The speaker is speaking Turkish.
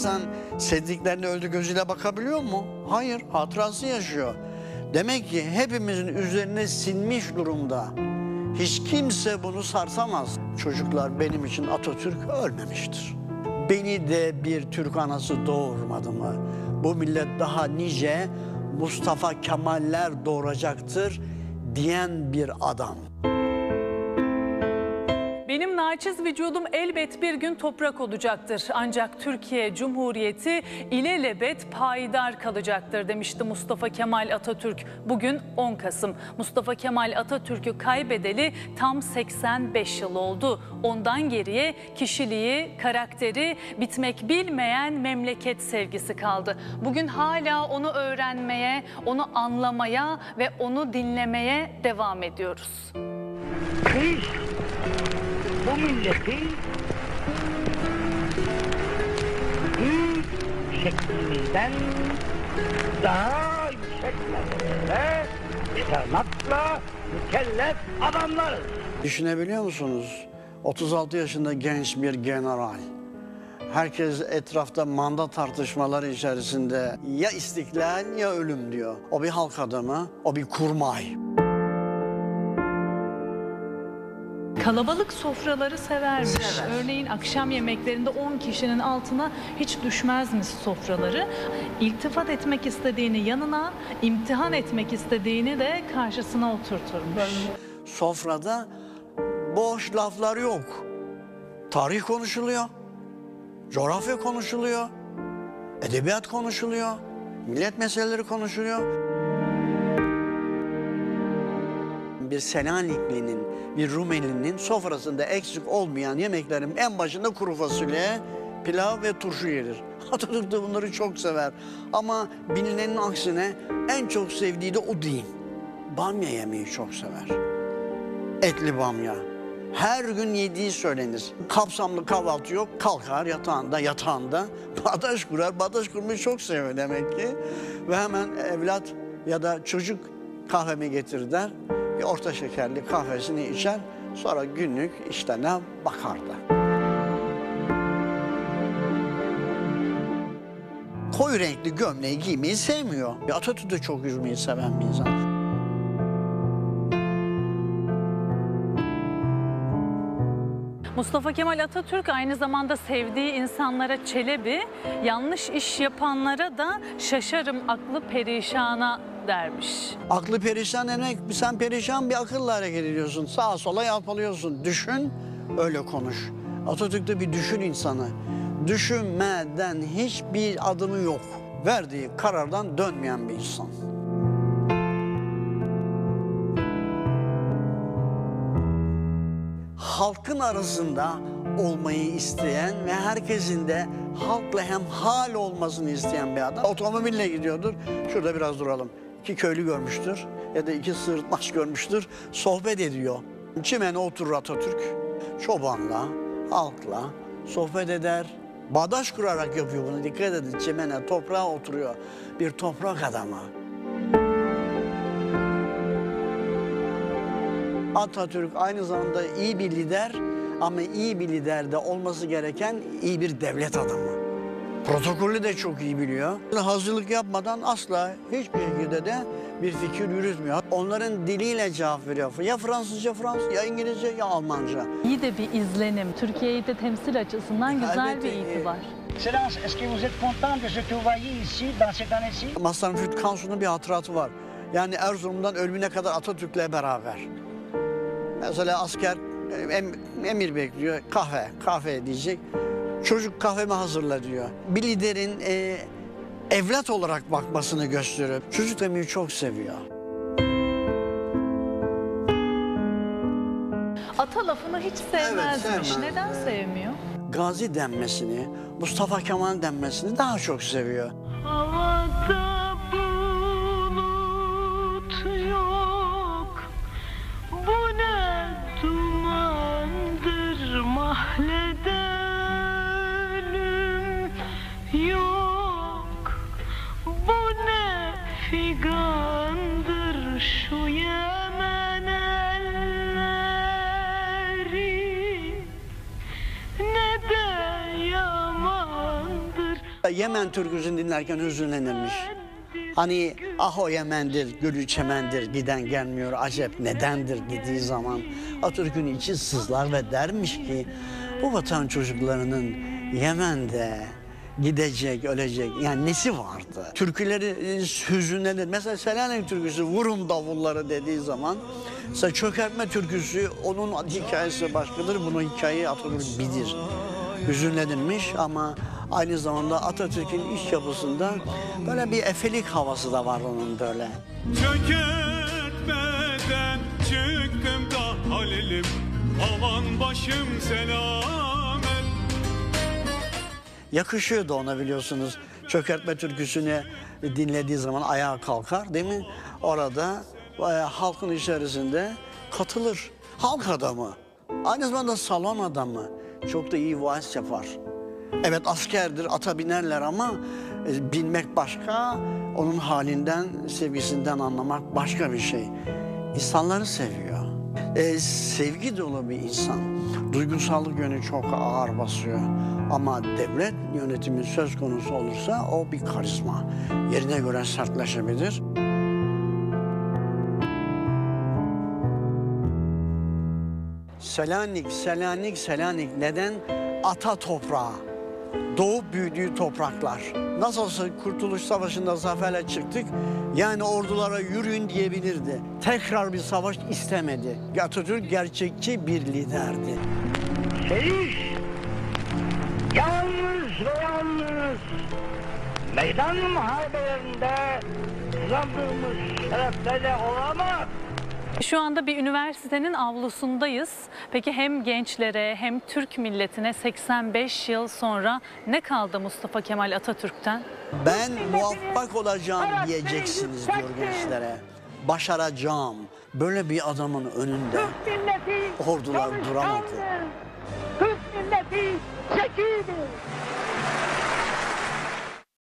insan sevdiklerine öldü gözüyle bakabiliyor mu? Hayır, hatırası yaşıyor. Demek ki hepimizin üzerine sinmiş durumda. Hiç kimse bunu sarsamaz. Çocuklar benim için Atatürk ölmemiştir. Beni de bir Türk anası doğurmadı mı? Bu millet daha nice Mustafa Kemaller doğuracaktır diyen bir adam. Naçiz vücudum elbet bir gün toprak olacaktır. Ancak Türkiye Cumhuriyeti ilelebet payidar kalacaktır demişti Mustafa Kemal Atatürk. Bugün 10 Kasım. Mustafa Kemal Atatürk'ü kaybedeli tam 85 yıl oldu. Ondan geriye kişiliği, karakteri, bitmek bilmeyen memleket sevgisi kaldı. Bugün hala onu öğrenmeye, onu anlamaya ve onu dinlemeye devam ediyoruz. Biz bu milleti büyük şeklimizden daha yüksek mertebede çıkarmakla mükellef adamlarız. Düşünebiliyor musunuz? 36 yaşında genç bir general. Herkes etrafta manda tartışmaları içerisinde ya istiklal ya ölüm diyor. O bir halk adamı, o bir kurmay. Kalabalık sofraları severmiş. Örneğin akşam yemeklerinde 10 kişinin altına hiç düşmezmiş sofraları. İltifat etmek istediğini yanına, imtihan etmek istediğini de karşısına oturturmuş. Sofrada boş laflar yok. Tarih konuşuluyor, coğrafya konuşuluyor, edebiyat konuşuluyor, millet meseleleri konuşuluyor. Bir Selanikli'nin, bir Rumeli'nin sofrasında eksik olmayan yemeklerin en başında kuru fasulye, pilav ve turşu gelir. Atatürk de bunları çok sever. Ama bilinenin aksine en çok sevdiği de o değil. Bamya yemeği çok sever etli bamya. Her gün yediği söylenir. Kapsamlı kahvaltı yok, kalkar yatağında, yatağında. Bağdaş kurar, bağdaş kurmayı çok seviyor demek ki. Ve hemen evlat ya da çocuk kahvemi getir der. Bir orta şekerli kahvesini içer. Sonra günlük işlerine bakar da. Koyu renkli gömleği giymeyi sevmiyor. Atatürk de çok yüzmeyi seven bir insan. Mustafa Kemal Atatürk aynı zamanda sevdiği insanlara çelebi, yanlış iş yapanlara da şaşarım aklı perişana dermiş. Aklı perişan demek sen perişan bir akılla hareket ediyorsun. Sağa sola yapalıyorsun. Düşün öyle konuş. Atatürk bir düşün insanı. Düşünmeden hiçbir adımı yok. Verdiği karardan dönmeyen bir insan. halkın arasında olmayı isteyen ve herkesin de halkla hem hal olmasını isteyen bir adam. Otomobille gidiyordur. Şurada biraz duralım. İki köylü görmüştür ya da iki sırtmaç görmüştür. Sohbet ediyor. Çimene oturur Atatürk. Çobanla, halkla sohbet eder. Bağdaş kurarak yapıyor bunu. Dikkat edin çimene toprağa oturuyor. Bir toprak adamı. Atatürk aynı zamanda iyi bir lider ama iyi bir liderde olması gereken iyi bir devlet adamı. Protokolü de çok iyi biliyor. Hazırlık yapmadan asla hiçbir şekilde de bir fikir yürütmüyor. Onların diliyle cevap veriyor. Ya Fransızca Fransız, ya İngilizce ya Almanca. İyi de bir izlenim. Türkiye'yi de temsil açısından güzel Elbette, bir e, itibar. Excellence, est-ce que vous êtes content de se trouver ici, dans cette année-ci? Kansu'nun bir hatıratı var. Yani Erzurum'dan ölümüne kadar Atatürk'le beraber. Mesela asker em- emir bekliyor. Kahve, kahve diyecek. Çocuk kahvemi hazırla diyor. Bir liderin e, evlat olarak bakmasını gösteriyor. Çocuk demeyi çok seviyor. Ata lafını hiç sevmezmiş. sevmez. Neden sevmiyor? Gazi denmesini, Mustafa Kemal denmesini daha çok seviyor. Havada yok. Bu ne figandır şu Yemen elleri? Ne de yamandır. Yemen türküsünü dinlerken hüzünlenirmiş. Hani ah o Yemen'dir, gülü çemendir, giden gelmiyor acep nedendir? dediği zaman Atatürk'ün içi sızlar ve dermiş ki bu vatan çocuklarının Yemen'de gidecek, ölecek yani nesi vardı? Türküleri e, hüzünlenir. Mesela Selanik türküsü vurun davulları dediği zaman mesela çökertme türküsü onun hikayesi başkadır. Bunun hikayeyi Atatürk bilir hüzünlenilmiş ama aynı zamanda Atatürk'ün iç yapısında böyle bir efelik havası da var onun böyle. Çökertmeden çıktım da Halil'im Aman başım selamet Yakışıyordu ona biliyorsunuz. Çökertme türküsünü dinlediği zaman ayağa kalkar değil mi? Orada e, halkın içerisinde katılır. Halk adamı. Aynı zamanda salon adamı. Çok da iyi vals yapar. Evet askerdir, ata binerler ama e, binmek başka, onun halinden, sevgisinden anlamak başka bir şey. İnsanları seviyor. E, sevgi dolu bir insan. Duygusallık yönü çok ağır basıyor. Ama devlet yönetimi söz konusu olursa o bir karizma. Yerine göre sertleşebilir. Selanik, Selanik, Selanik neden? Ata toprağı. Doğup büyüdüğü topraklar. Nasıl olsa Kurtuluş Savaşı'nda zaferle çıktık. Yani ordulara yürüyün diyebilirdi. Tekrar bir savaş istemedi. Atatürk gerçekçi bir liderdi. Seyiş yalnız ve yalnız meydan muharebelerinde kazandığımız şereflerle olamaz. Şu anda bir üniversitenin avlusundayız. Peki hem gençlere hem Türk milletine 85 yıl sonra ne kaldı Mustafa Kemal Atatürk'ten? Ben muvaffak olacağım diyeceksiniz diyor gençlere. Başaracağım. Böyle bir adamın önünde Ordular duramadı. Türk milleti zekidir.